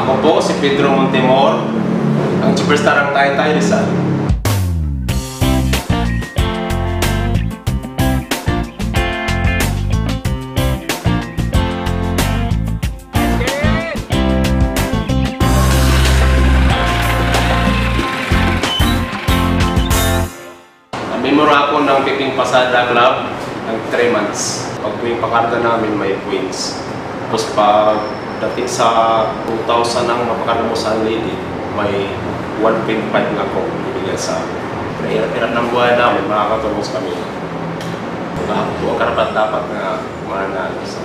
Ako po si Pedro Montemor, ang superstar ng Taytay Rizal. Memor ako ng Piping Pasada Club ng 3 months. Pag tuwing pakarga namin may points. Tapos pag dating sa 2,000 ang sa lady, may 1.5 na ako bibigyan sa Hirap-hirap ng buhay namin, makakatulong sa kami. Huwag karapat dapat na mananalo sa